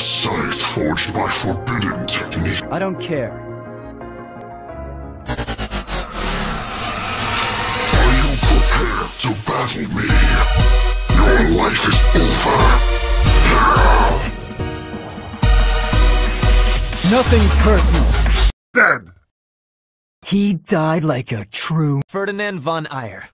scythe forged by forbidden technique. I don't care. Are you prepared to battle me? Your life is over. Nothing personal. Dead! He died like a true Ferdinand von Aegir.